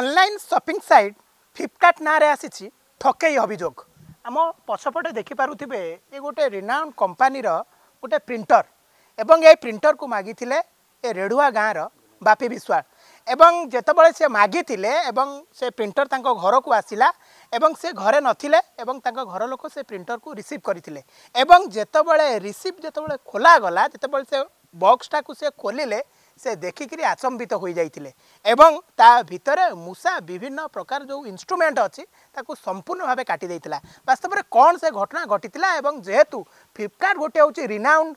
online shopping site Flipkart ନାଁରେ ଆସିଛି ଠକେଇ ଅଭିଯୋଗ ଆମ ପଛପଟେ ଦେଖିପାରୁଥିବେ ଏ ଗୋଟେ ରିନାଉଣ୍ଡ କମ୍ପାନୀର ଗୋଟେ ପ୍ରିଣ୍ଟର ଏବଂ ଏ ପ୍ରିଣ୍ଟରକୁ ମାଗିଥିଲେ ଏ ରେଢୁଆ ଗାଁର ବାପି ବିଶ୍ୱାଳ ଏବଂ ଯେତେବେଳେ ସେ ମାଗିଥିଲେ ଏବଂ ସେ ପ୍ରିଣ୍ଟର ତାଙ୍କ ଘରକୁ ଆସିଲା ଏବଂ ସେ ଘରେ ନଥିଲେ ଏବଂ ତାଙ୍କ ଘର ଲୋକ ସେ ପ୍ରିଣ୍ଟରକୁ ରିସିଭ୍ କରିଥିଲେ ଏବଂ ଯେତେବେଳେ ରିସିଭ୍ ଯେତେବେଳେ ଖୋଲାଗଲା ଯେତେବେଳେ ସେ ବକ୍ସଟାକୁ ସେ ଖୋଲିଲେ ସେ ଦେଖିକରି ଆଚମ୍ବିତ ହୋଇଯାଇଥିଲେ ଏବଂ ତା ଭିତରେ ମୂଷା ବିଭିନ୍ନ ପ୍ରକାର ଯେଉଁ ଇନ୍ଷ୍ଟ୍ରୁମେଣ୍ଟ ଅଛି ତାକୁ ସମ୍ପୂର୍ଣ୍ଣ ଭାବେ କାଟିଦେଇଥିଲା ବାସ୍ତବରେ କ'ଣ ସେ ଘଟଣା ଘଟିଥିଲା ଏବଂ ଯେହେତୁ ଫ୍ଲିପକାର୍ଟ ଗୋଟିଏ ହେଉଛି ରିନାଉଣ୍ଡ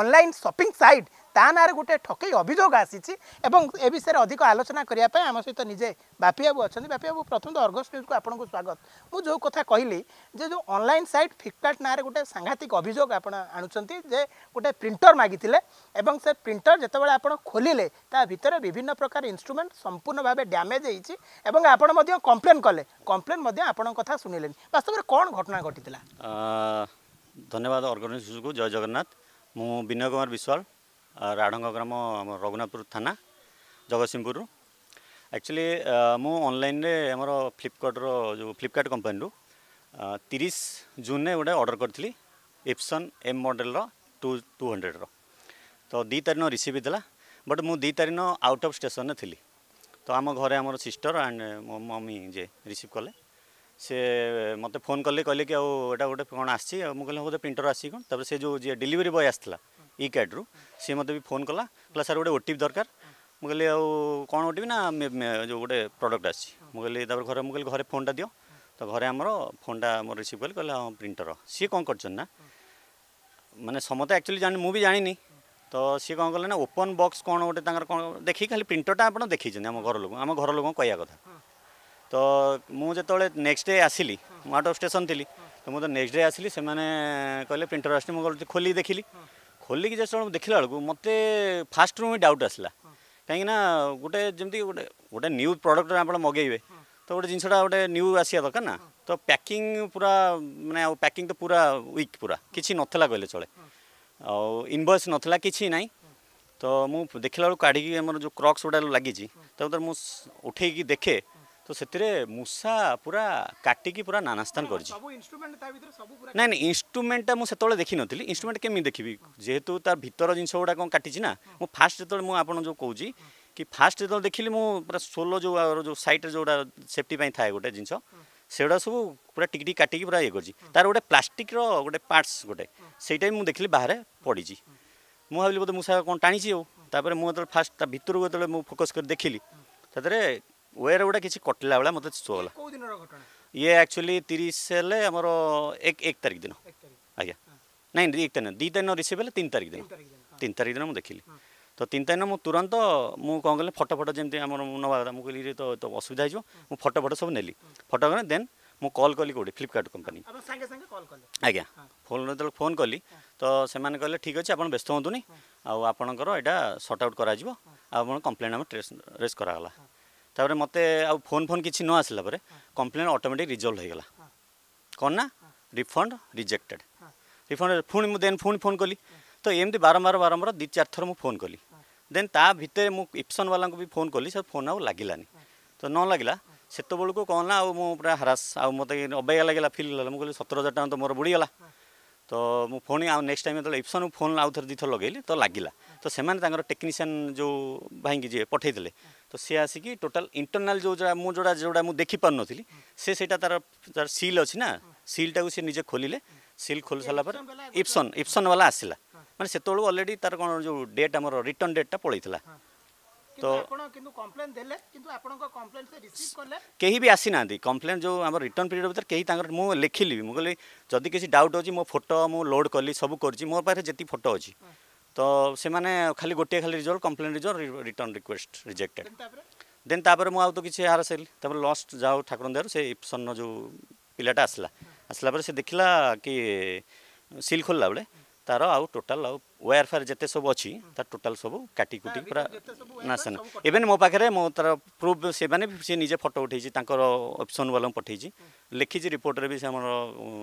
ଅନଲାଇନ୍ ସପିଂ ସାଇଟ୍ ତା ନାଁରେ ଗୋଟେ ଠକେଇ ଅଭିଯୋଗ ଆସିଛି ଏବଂ ଏ ବିଷୟରେ ଅଧିକ ଆଲୋଚନା କରିବା ପାଇଁ ଆମ ସହିତ ନିଜେ ବାପିବାବୁ ଅଛନ୍ତି ବାପିବାବୁ ପ୍ରଥମେ ତ ଅର୍ଗସ୍ ନ୍ୟୁଜ୍କୁ ଆପଣଙ୍କୁ ସ୍ୱାଗତ ମୁଁ ଯେଉଁ କଥା କହିଲି ଯେ ଯେଉଁ ଅନଲାଇନ୍ ସାଇଟ୍ ଫ୍ଲିପକାର୍ଟ ନାଁରେ ଗୋଟେ ସାଂଘାତିକ ଅଭିଯୋଗ ଆପଣ ଆଣୁଛନ୍ତି ଯେ ଗୋଟେ ପ୍ରିଣ୍ଟର ମାଗିଥିଲେ ଏବଂ ସେ ପ୍ରିଣ୍ଟର ଯେତେବେଳେ ଆପଣ ଖୋଲିଲେ ତା ଭିତରେ ବିଭିନ୍ନ ପ୍ରକାର ଇନ୍ଷ୍ଟ୍ରୁମେଣ୍ଟ ସମ୍ପୂର୍ଣ୍ଣ ଭାବେ ଡ୍ୟାମେଜ୍ ହେଇଛି ଏବଂ ଆପଣ ମଧ୍ୟ କମ୍ପ୍ଲେନ୍ କଲେ କମ୍ପ୍ଲେନ୍ ମଧ୍ୟ ଆପଣଙ୍କ କଥା ଶୁଣିଲେନି ବାସ୍ତବରେ କ'ଣ ଘଟଣା ଘଟିଥିଲା ଧନ୍ୟବାଦ ଅର୍ଗାନିକ୍ ଜୟ ଜଗନ୍ନାଥ ମୁଁ ବିନୟ କୁମାର ବିଶ୍ୱାଳ ରାଡ଼ଙ୍ଗ ଗ୍ରାମ ରଘୁନାଥପୁର ଥାନା ଜଗତସିଂହପୁରରୁ ଆକ୍ଚୁଆଲି ମୁଁ ଅନଲାଇନ୍ରେ ଆମର ଫ୍ଲିପକାର୍ଟର ଯେଉଁ ଫ୍ଲିପକାର୍ଟ କମ୍ପାନୀରୁ ତିରିଶ ଜୁନ୍ରେ ଗୋଟେ ଅର୍ଡ଼ର କରିଥିଲି ଇପ୍ସନ୍ ଏମ୍ ମଡ଼େଲର ଟୁ ଟୁ ହଣ୍ଡ୍ରେଡ଼ର ତ ଦୁଇ ତାରିଖ ରିସିଭ୍ ହେଇଥିଲା ବଟ୍ ମୁଁ ଦୁଇ ତାରିଖ ଆଉଟ୍ ଅଫ୍ ଷ୍ଟେସନ୍ରେ ଥିଲି ତ ଆମ ଘରେ ଆମର ସିଷ୍ଟର ଆଣ୍ଡ ମୋ ମମି ଯେ ରିସିଭ୍ କଲେ ସେ ମୋତେ ଫୋନ୍ କଲେ କହିଲେ କି ଆଉ ଏଇଟା ଗୋଟେ କ'ଣ ଆସିଛି ମୁଁ କହିଲି ବୋଧେ ପ୍ରିଣ୍ଟର ଆସିକି କ'ଣ ତା'ପରେ ସେ ଯେଉଁ ଯିଏ ଡେଲିଭରି ବୟ ଆସିଥିଲା ଇ କ୍ୟାଡ଼୍ରୁ ସିଏ ମୋତେ ବି ଫୋନ୍ କଲା କହିଲା ସାର୍ ଗୋଟେ ଓଟିପି ଦରକାର ମୁଁ କହିଲି ଆଉ କ'ଣ ଓ ଟି ନା ଯେଉଁ ଗୋଟେ ପ୍ରଡ଼କ୍ଟ ଆସିଛି ମୁଁ କହିଲି ତା'ପରେ ଘରେ ମୁଁ କହିଲି ଘରେ ଫୋନ୍ଟା ଦିଅ ତ ଘରେ ଆମର ଫୋନ୍ଟା ମୋର ରିସିଭ୍ କଲି କହିଲେ ହଁ ପ୍ରିଣ୍ଟର ସିଏ କ'ଣ କରିଛନ୍ତି ନା ମାନେ ସମସ୍ତେ ଆକ୍ଚୁଆଲି ଜାଣି ମୁଁ ବି ଜାଣିନି ତ ସିଏ କ'ଣ କଲେ ନା ଓପନ୍ ବକ୍ସ କ'ଣ ଗୋଟେ ତାଙ୍କର କ'ଣ ଦେଖିକି ଖାଲି ପ୍ରିଣ୍ଟରଟା ଆପଣ ଦେଖିଛନ୍ତି ଆମ ଘର ଲୋକଙ୍କୁ ଆମ ଘର ଲୋକଙ୍କୁ କହିବା କଥା ତ ମୁଁ ଯେତେବେଳେ ନେକ୍ସଟ ଡେ ଆସିଲି ମୁଁ ଆଉଟ୍ ଅଫ୍ ଷ୍ଟେସନ୍ ଥିଲି ତ ମୁଁ ତ ନେକ୍ସଟ ଡେ ଆସିଲି ସେମାନେ କହିଲେ ପ୍ରିଣ୍ଟର ଆସିଛି ମୁଁ କହିଲି ଖୋଲିକି ଦେଖିଲି ଖୋଲିକି ଯେତେବେଳେ ମୁଁ ଦେଖିଲା ବେଳକୁ ମୋତେ ଫାର୍ଷ୍ଟରୁ ହିଁ ଡାଉଟ୍ ଆସିଲା କାହିଁକିନା ଗୋଟେ ଯେମିତି ଗୋଟେ ଗୋଟେ ନ୍ୟୁ ପ୍ରଡ଼କ୍ଟ ଆପଣ ମଗେଇବେ ତ ଗୋଟେ ଜିନିଷଟା ଗୋଟେ ନ୍ୟୁ ଆସିବା ଦରକାର ନା ତ ପ୍ୟାକିଂ ପୁରା ମାନେ ଆଉ ପ୍ୟାକିଂ ତ ପୁରା ୱିକ୍ ପୁରା କିଛି ନଥିଲା କହିଲେ ଚଳେ ଆଉ ଇନଭଏସ୍ ନଥିଲା କିଛି ନାହିଁ ତ ମୁଁ ଦେଖିଲା ବେଳକୁ କାଢ଼ିକି ଆମର ଯେଉଁ କ୍ରକ୍ସ ଗୁଡ଼ା ଲାଗିଛି ତା ଭିତରେ ମୁଁ ଉଠେଇକି ଦେଖେ তো ସେଥିରେ ମୂଷା ପୁରା କାଟିକି ପୁରା ନାନାସ୍ଥାନ କରିଛି ନାଇଁ ନାଇଁ ଇନ୍ଷ୍ଟ୍ରୁମେଣ୍ଟଟା ମୁଁ ସେତେବେଳେ ଦେଖିନଥିଲି ଇନ୍ଷ୍ଟ୍ରୁମେଣ୍ଟ କେମିତି ଦେଖିବି ଯେହେତୁ ତା ଭିତର ଜିନିଷ ଗୁଡ଼ା କ'ଣ କାଟିଛି ନା ମୁଁ ଫାର୍ଷ୍ଟ ଯେତେବେଳେ ମୁଁ ଆପଣ ଯେଉଁ କହୁଛି କି ଫାର୍ଷ୍ଟ ଯେତେବେଳେ ଦେଖିଲି ମୁଁ ପୁରା ସୋଲ ଯେଉଁ ଯେଉଁ ସାଇଡ଼୍ରେ ଯେଉଁଟା ସେଫ୍ଟି ପାଇଁ ଥାଏ ଗୋଟେ ଜିନିଷ ସେଗୁଡ଼ା ସବୁ ପୁରା ଟିକି ଟିକି କାଟିକି ପୁରା ଇଏ କରିଛି ତାର ଗୋଟେ ପ୍ଲାଷ୍ଟିକ୍ର ଗୋଟେ ପାର୍ଟସ୍ ଗୋଟେ ସେଇଟା ବି ମୁଁ ଦେଖିଲି ବାହାରେ ପଡ଼ିଛି ମୁଁ ଭାବିଲି ବୋଧେ ମୂଷା କ'ଣ ଟାଣିଛି ଆଉ ତାପରେ ମୁଁ ଯେତେବେଳେ ଫାର୍ଷ୍ଟ ତା ଭିତରକୁ ଯେତେବେଳେ ମୁଁ ଫୋକସ୍ କରି ଦେଖିଲି ସେଥିରେ वेर् गुट कटा भा म सोग्ला इक्चुली तिरि एक एक तारिक दिन आज नै दुई एक तार दुई तारि रिसिभ हो तिन तारिक तिन तारिक दिन म देखि तिन तारिदि म तुरन्त मन फटोफटोमिर नै कहिले असुविधा म फटोफटो सबै ने फटो देन म कल कलि कोही फ्लिपकर्ट कम्पनी अन त्यो फोन कि तपाईँ कहिले ठिक अब व्यस्त हुन् आउँ आप एउटा सर्ट आउट गरिब कम्प्लेन रेज गरागला ତାପରେ ମୋତେ ଆଉ ଫୋନ୍ ଫୋନ୍ କିଛି ନ ଆସିଲା ପରେ କମ୍ପ୍ଲେନ୍ ଅଟୋମେଟିକ୍ ରିଜଲ୍ଭ ହୋଇଗଲା କ'ଣ ନା ରିଫଣ୍ଡ ରିଜେକ୍ଟେଡ଼୍ ରିଫଣ୍ଡ ପୁଣି ମୁଁ ଦେନ୍ ପୁଣି ଫୋନ୍ କଲି ତ ଏମିତି ବାରମ୍ବାର ବାରମ୍ବାର ଦୁଇ ଚାରି ଥର ମୁଁ ଫୋନ୍ କଲି ଦେନ୍ ତା ଭିତରେ ମୁଁ ଇପ୍ସନ୍ବାଲାଙ୍କୁ ବି ଫୋନ୍ କଲି ସେ ଫୋନ୍ ଆଉ ଲାଗିଲାନି ତ ନ ଲାଗିଲା ସେତେବେଳକୁ କ'ଣ ନା ଆଉ ମୁଁ ପୁରା ହାରାସ୍ ଆଉ ମୋତେ ଅବାଗିଆ ଲାଗିଲା ଫିଲ୍ ହେଲା ମୁଁ କହିଲି ସତର ହଜାର ଟଙ୍କା ତ ମୋର ବୁଡ଼ିଗଲା ତ ମୁଁ ପୁଣି ଆଉ ନେକ୍ସଟ ଟାଇମ୍ ଯେତେବେଳେ ଇପ୍ସନ୍ ଫୋନ୍ ଆଉ ଥରେ ଦୁଇଥର ଲଗେଇଲି ତ ଲାଗିଲା ତ ସେମାନେ ତାଙ୍କର ଟେକ୍ନିସିଆନ୍ ଯେଉଁ ଭାଇକି ଯିଏ ପଠେଇଥିଲେ সি আসিকি টোটাল ইন্টরনাল যেটা মু যেটা যেটা মু দেখিপারি সে সেটা তার তার সিল অছি না সিলটাকে সে নিজে খোলিলে সিল খোলি সারা পরে ইপসন ইপসন বালা আসিলা মানে সেতবেলু অলরেডি তার কোণ যে ডেট আমার রিটর্ন ডেটটা পড়াইলা তো কেহি বি আসি না কমপ্লেন যে আমার রিটর্ন পিরিয়ড ভিতরে কেহি তাঙ্কর মু লেখিলি মু কলি যদি কিছু ডাউট অছি মো ফটো মু লোড কলি সব করছি মো পাখে যেতি ফটো অছি ତ ସେମାନେ ଖାଲି ଗୋଟିଏ ଖାଲି reserve complain reserve return request rejected then ତାପରେ ମୁଁ ଆଉ ତ କିଛି ହାର ସାରିଲି ତାପରେ ଲଷ୍ଟ ଯାହା ହଉ ଠାକୁରଙ୍କ ଦେହରୁ ସେ ଇପ୍ସନ୍ର ଯେଉଁ ପିଲାଟା ଆସିଲା ଆସିଲା ପରେ ସେ ଦେଖିଲା କି ସିଲ୍ ଖୋଲିଲା ବେଳେ ତାର ଆଉ ଟୋଟାଲ ଆଉ ୱେୟାର ଫେୟାର ଯେତେ ସବୁ ଅଛି ତାର ଟୋଟାଲ ସବୁ କାଟି କୁଟି ପୁରା ନା ସେ ନା ଇଭେନ୍ ମୋ ପାଖରେ ମୋ ତାର ପ୍ରୁଫ୍ ସେମାନେ ବି ସେ ନିଜେ ଫଟୋ ଉଠେଇଛି ତାଙ୍କର ଅପସନ୍ ବାଲା ମୁଁ ପଠେଇଛି ଲେଖିଛି ରିପୋର୍ଟରେ ବି ସେ ଆମର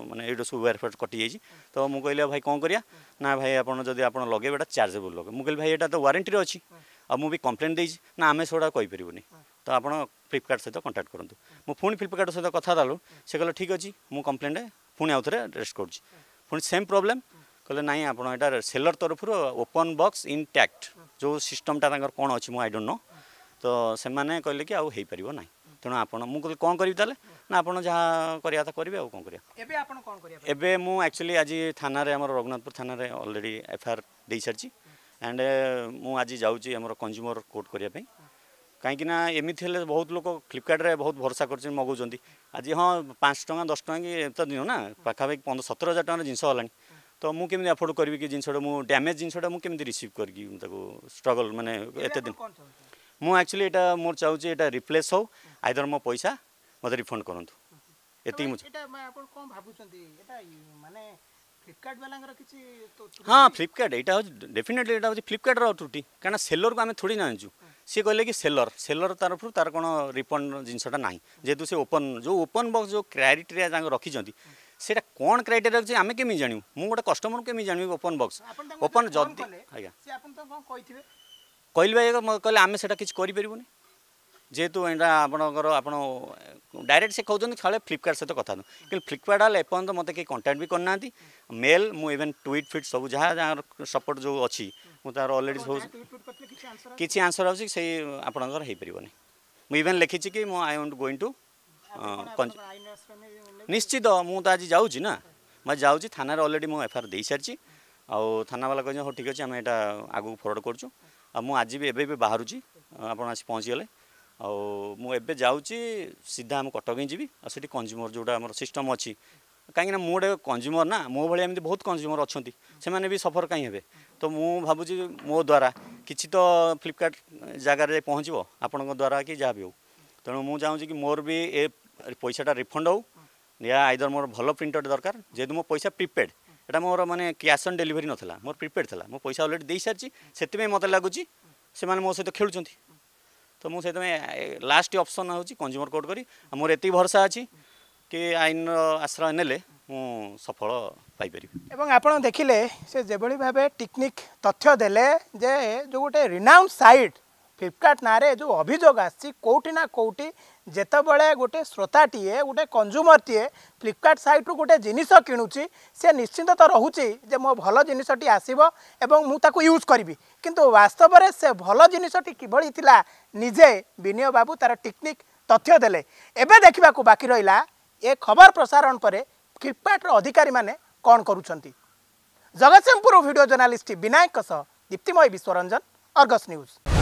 ମାନେ ଏଇଟା ସବୁ ୱେୟାର ଫେୟାର କଟିଯାଇଛି ତ ମୁଁ କହିଲି ଆଉ ଭାଇ କ'ଣ କରିବା ନା ଭାଇ ଆପଣ ଯଦି ଆପଣ ଲଗେଇବେ ଏଇଟା ଚାର୍ଜେବୁଲ୍ ଲଗେଇବେ ମୁଁ କହିଲି ଭାଇ ଏଇଟା ତ ୱାରେଣ୍ଟିରେ ଅଛି ଆଉ ମୁଁ ବି କମ୍ପ୍ଲେନ୍ ଦେଇଛି ନା ଆମେ ସେଗୁଡ଼ା କହିପାରିବୁନି ତ ଆପଣ ଫ୍ଲିପକାର୍ଟ ସହିତ କଣ୍ଟାକ୍ଟ କରନ୍ତୁ ମୁଁ ପୁଣି ଫ୍ଲିପକାର୍ଟ ସହିତ କଥା ହେଲୁ ସେ କହିଲେ ଠିକ୍ ଅଛି ମୁଁ କମ୍ପ୍ଲେନ୍ରେ ପୁଣି ଆଉ ଥରେ ରେଷ୍ଟ କରୁଛି ପୁଣି ସେମ୍ ପ୍ରୋବ୍ଲେମ୍ କହିଲେ ନାଇଁ ଆପଣ ଏଇଟା ସେଲର୍ ତରଫରୁ ଓପନ୍ ବକ୍ସ ଇନ୍ଟ୍ୟାକ୍ଟ ଯେଉଁ ସିଷ୍ଟମ୍ଟା ତାଙ୍କର କ'ଣ ଅଛି ମୁଁ ଆଇ ଡୋଣ୍ଟ ନୋ ତ ସେମାନେ କହିଲେ କି ଆଉ ହେଇପାରିବ ନାହିଁ ତେଣୁ ଆପଣ ମୁଁ କହିଲି କ'ଣ କରିବି ତାହେଲେ ନା ଆପଣ ଯାହା କରିବା କଥା କରିବେ ଆଉ କ'ଣ କରିବା ଏବେ ଆପଣ କ'ଣ କରିବେ ଏବେ ମୁଁ ଆକ୍ଚୁଆଲି ଆଜି ଥାନାରେ ଆମର ରଘୁନାଥପୁର ଥାନାରେ ଅଲରେଡ଼ି ଏଫଆଇଆର୍ ଦେଇସାରିଛି ଆଣ୍ଡ ମୁଁ ଆଜି ଯାଉଛି ଆମର କଞ୍ଜୁମର କୋର୍ଟ କରିବା ପାଇଁ କାହିଁକିନା ଏମିତି ହେଲେ ବହୁତ ଲୋକ ଫ୍ଲିପକାର୍ଟରେ ବହୁତ ଭରସା କରୁଛନ୍ତି ମଗାଉଛନ୍ତି ଆଜି ହଁ ପାଞ୍ଚ ଟଙ୍କା ଦଶ ଟଙ୍କା କି ଏତେ ଦିନ ନା ପାଖାପାଖି ପନ୍ଦର ସତର ହଜାର ଟଙ୍କାର ଜିନିଷ ହେଲାଣି ତ ମୁଁ କେମିତି ଆଫୋର୍ଡ଼ କରିବି କି ଜିନିଷଟା ମୁଁ ଡ୍ୟାମେଜ୍ ଜିନିଷଟା ମୁଁ କେମିତି ରିସିଭ୍ କରିକି ତାକୁ ଷ୍ଟ୍ରଗଲ୍ ମାନେ ଏତେ ଦିନ ମୁଁ ଆକ୍ଚୁଆଲି ଏଇଟା ମୋର ଚାହୁଁଛି ଏଇଟା ରିପ୍ଲେସ୍ ହେଉ ଆଇଦର ମୋ ପଇସା ମୋତେ ରିଫଣ୍ଡ କରନ୍ତୁ ଏତିକି ମୁଁ ହଁ ଫ୍ଲିପକାର୍ଟ ଏଇଟା ହେଉଛି ଡେଫିନେଟଲି ଏଇଟା ହେଉଛି ଫ୍ଲିପକାର୍ଟର ତ୍ରୁଟି କାରଣ ସେଲରକୁ ଆମେ ଥୋଡ଼ି ଜାଣିଛୁ ସିଏ କହିଲେ କି ସେଲର ସେଲର ତରଫରୁ ତାର କ'ଣ ରିଫଣ୍ଡ ଜିନିଷଟା ନାହିଁ ଯେହେତୁ ସେ ଓପନ୍ ଯେଉଁ ଓପନ୍ ବକ୍ସ ଯେଉଁ କ୍ରାଇଟେରିଆ ତାଙ୍କ ରଖିଛନ୍ତି সেটা কোণ ক্রাইটেরিয়া রয়েছে আমি কেমি জাণু মু গোটে কষ্টমর কেমি জাণবি ওপন বক্স ওপন যদি আজ্ঞা কহিলি ভাই কহিলে আমি সেটা কিছু করিপারবুনি যেহেতু এটা আপনার আপনার ডাইরেক্ট সে কৌন খেলে ফ্লিপকার্ট সহ কথা হতো কিন্তু ফ্লিপকার্ট হলে এপর্যন্ত মতো কেউ কন্টাক্ট বি করে না মেল মু ইভেন টুইট ফিট সবু যা সপোর্ট যে অছি মু তার অলরেডি সব কিছু আনসর আসছে সেই আপনার হয়ে পারবনি মু ইভেন লিখিছি কি মু আই ওয়ান্ট গোইং টু ନିଶ୍ଚିତ ମୁଁ ତ ଆଜି ଯାଉଛି ନା ମୁଁ ଆଜି ଯାଉଛି ଥାନାରେ ଅଲରେଡ଼ି ମୁଁ ଏଫଆଇଆର୍ ଦେଇସାରିଛି ଆଉ ଥାନାବାଲା କହିଛନ୍ତି ହଉ ଠିକ୍ ଅଛି ଆମେ ଏଇଟା ଆଗକୁ ଫରୱାର୍ଡ଼ କରୁଛୁ ଆଉ ମୁଁ ଆଜି ବି ଏବେ ବି ବାହାରୁଛି ଆପଣ ଆସି ପହଞ୍ଚିଗଲେ ଆଉ ମୁଁ ଏବେ ଯାଉଛି ସିଧା ଆମ କଟକ ହିଁ ଯିବି ଆଉ ସେଠି କଞ୍ଜୁମର ଯେଉଁଟା ଆମର ସିଷ୍ଟମ୍ ଅଛି କାହିଁକିନା ମୁଁ ଗୋଟେ କଞ୍ଜୁମର ନା ମୋ ଭଳି ଏମିତି ବହୁତ କଞ୍ଜୁମର ଅଛନ୍ତି ସେମାନେ ବି ସଫର କାହିଁ ହେବେ ତ ମୁଁ ଭାବୁଛି ମୋ ଦ୍ୱାରା କିଛି ତ ଫ୍ଲିପକାର୍ଟ ଜାଗାରେ ପହଞ୍ଚିବ ଆପଣଙ୍କ ଦ୍ୱାରା କି ଯାହା ବି ହେଉ ତେଣୁ ମୁଁ ଚାହୁଁଛି କି ମୋର ବି ଏ পয়সাটা রিফন্ড হোক ইয়া আইদর মোর ভাল প্রিন্টর দরকার যেহেতু মো পয়সা প্রিপেড এটা মোর মানে ক্যাশ অন ডেলিভারি নথিলা মোর প্রিপেড লা মো পয়সা অলরেডি দেই সারছি সেতিপাই মতে লাগুছি সেমানে মো সহিত খেলুছেন তো মু সেতিপাই লাস্ট অপশন হচ্ছে কনজ্যুমর কোর্ট করি মোর এত ভরসা আছে কি আইনর আশ্রয় নেলে মু সফল পাইপারিবি এবং আপনার দেখিলে সে যেভাবে ভাবে টেকনিক তথ্য দেলে যে যে গোটে রিনাউন্ড সাইট ফ্লিপকার্ট নাঁরে যে অভিযোগ আসছে কোটি না কোটি ଯେତେବେଳେ ଗୋଟେ ଶ୍ରୋତାଟିଏ ଗୋଟେ କଞ୍ଜୁମରଟିଏ ଫ୍ଲିପକାର୍ଟ ସାଇଟ୍ରୁ ଗୋଟେ ଜିନିଷ କିଣୁଛି ସେ ନିଶ୍ଚିନ୍ତ ତ ରହୁଛି ଯେ ମୋ ଭଲ ଜିନିଷଟି ଆସିବ ଏବଂ ମୁଁ ତାକୁ ୟୁଜ୍ କରିବି କିନ୍ତୁ ବାସ୍ତବରେ ସେ ଭଲ ଜିନିଷଟି କିଭଳି ଥିଲା ନିଜେ ବିନୟ ବାବୁ ତା'ର ଟିକନିକ୍ ତଥ୍ୟ ଦେଲେ ଏବେ ଦେଖିବାକୁ ବାକି ରହିଲା ଏ ଖବର ପ୍ରସାରଣ ପରେ ଫ୍ଲିପକାର୍ଟର ଅଧିକାରୀମାନେ କ'ଣ କରୁଛନ୍ତି ଜଗତସିଂହପୁର ଭିଡ଼ିଓ ଜର୍ଣ୍ଣାଲିଷ୍ଟ ବିନାୟକଙ୍କ ସହ ଦୀପ୍ତିମୟ ବିଶ୍ୱରଞ୍ଜନ ଅର୍ଗସ୍ ନ୍ୟୁଜ୍